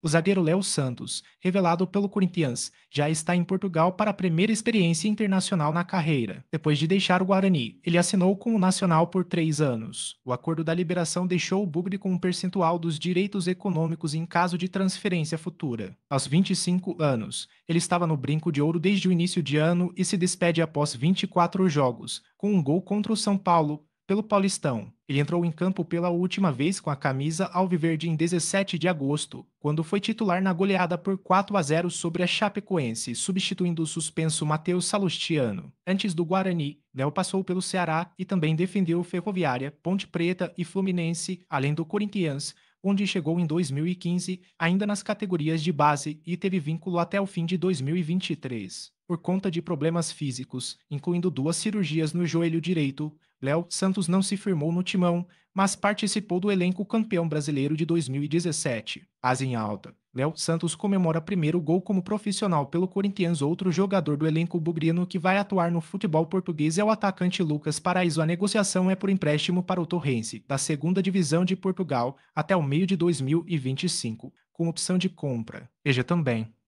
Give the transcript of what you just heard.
O zagueiro Léo Santos, revelado pelo Corinthians, já está em Portugal para a primeira experiência internacional na carreira. Depois de deixar o Guarani, ele assinou com o Nacional por três anos. O acordo da liberação deixou o Bugre com um percentual dos direitos econômicos em caso de transferência futura. Aos 25 anos, ele estava no brinco de ouro desde o início de ano e se despede após 24 jogos, com um gol contra o São Paulo pelo Paulistão. Ele entrou em campo pela última vez com a camisa alviverde em 17 de agosto, quando foi titular na goleada por 4 a 0 sobre a Chapecoense, substituindo o suspenso Matheus Salustiano. Antes do Guarani, Léo passou pelo Ceará e também defendeu Ferroviária, Ponte Preta e Fluminense, além do Corinthians, onde chegou em 2015, ainda nas categorias de base e teve vínculo até o fim de 2023. Por conta de problemas físicos, incluindo duas cirurgias no joelho direito, Léo Santos não se firmou no timão, mas participou do elenco campeão brasileiro de 2017. Asa em alta. Léo Santos comemora primeiro gol como profissional pelo Corinthians. Outro jogador do elenco bugrino que vai atuar no futebol português é o atacante Lucas Paraíso. A negociação é por empréstimo para o Torrense, da segunda divisão de Portugal, até o meio de 2025, com opção de compra. Veja também